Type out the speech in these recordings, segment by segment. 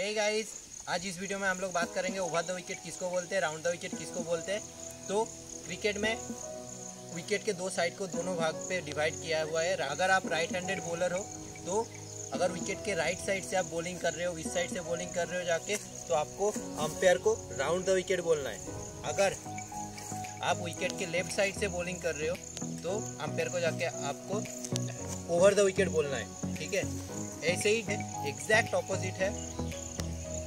Hey guys आज इस video में हम लोग बात करेंगे ओवर द विकेट किसको बोलते हैं राउंड द विकेट किसको बोलते हैं। तो क्रिकेट में विकेट के दो साइड को दोनों भाग पे डिवाइड किया हुआ है। अगर आप राइट हैंडेड बॉलर हो तो अगर विकेट के राइट साइड से आप बॉलिंग कर रहे हो, इस साइड से बॉलिंग कर रहे हो जाके तो आपको अंपायर को राउंड द विकेट बोलना है। अगर आप विकेट के लेफ़्ट साइड से बॉलिंग कर रहे हो तो अंपायर को जाके आपको ओवर द विकेट बोलना है। ठीक है? ऐसे ही है एग्जैक्ट ऑपोजिट है।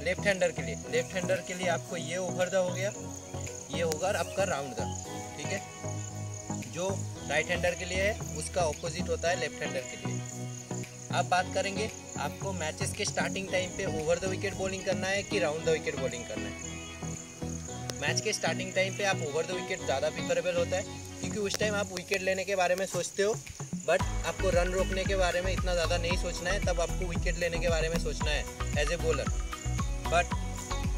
लेफ़्ट हैंडर के लिए। लेफ़्ट हैंडर के लिए आपको ये ओवर द हो गया। ये होगा आपका राउंड द ठीक है? जो राइट हैंडर के लिए है, उसका ऑपोजिट होता है लेफ़्ट हैंडर के लिए। अब बात करेंगे, आपको मैचेस के स्टार्टिंग टाइम पे ओवर द विकेट बॉलिंग करना है कि राउंड द विकेट बॉलिंग करना है? मैच के स्टार्टिंग टाइम पे आप ओवर द विकेट ज़्यादा प्रिफरेबल होता है, क्योंकि उस टाइम आप विकेट लेने के बारे में सोचते हो बट आपको रन रोकने के बारे में इतना ज़्यादा नहीं सोचना है, तब आपको विकेट लेने के बारे में सोचना है एज ए बॉलर बट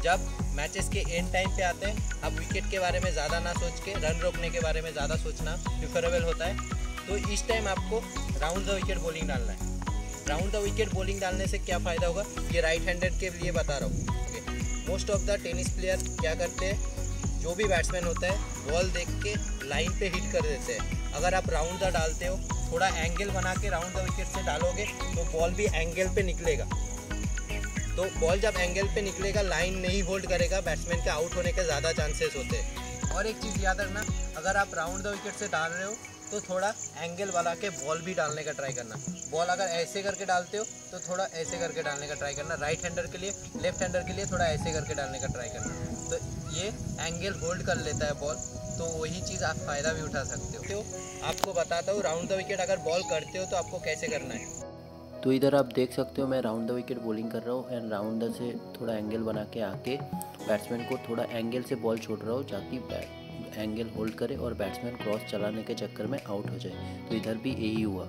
जब मैचेस के एंड टाइम पे आते हैं, आप विकेट के बारे में ज़्यादा ना सोच के, रन रोकने के बारे में ज़्यादा सोचना प्रिफरेबल होता है। तो इस टाइम आपको राउंड द विकेट बॉलिंग डालना है। राउंड द विकेट बॉलिंग डालने से क्या फ़ायदा होगा? ये राइट हैंडेड के लिए बता रहा हूँ। Okay most of the tennis player क्या करते हैं? जो भी बैट्समैन होता है बॉल देख के लाइन पे हिट कर देते हैं। अगर आप राउंड द डालते हो, थोड़ा एंगल बना के राउंड द विकेट से डालोगे तो बॉल भी एंगल पे निकलेगा। तो बॉल जब एंगल पे निकलेगा लाइन नहीं होल्ड करेगा बैट्समैन के आउट होने के ज़्यादा चांसेस होते हैं। और एक चीज़ याद रखना, अगर आप राउंड द विकेट से डाल रहे हो तो थोड़ा एंगल वाला के बॉल भी डालने का ट्राई करना। बॉल अगर ऐसे करके डालते हो तो थोड़ा ऐसे करके डालने का ट्राई करना। राइट हैंडर के लिए लेफ़्ट हैंडर के लिए थोड़ा ऐसे करके डालने का ट्राई करना। तो ये एंगल होल्ड कर लेता है बॉल तो वही चीज़ आप फ़ायदा भी उठा सकते हो। तो आपको बताता हूँ राउंड द विकेट अगर बॉल करते हो तो आपको कैसे करना है? तो इधर आप देख सकते हो, मैं राउंड द विकेट बॉलिंग कर रहा हूँ एंड राउंड से थोड़ा एंगल बना के आके बैट्समैन को थोड़ा एंगल से बॉल छोड़ रहा हूँ ताकि एंगल होल्ड करे और बैट्समैन क्रॉस चलाने के चक्कर में आउट हो जाए। तो इधर भी यही हुआ।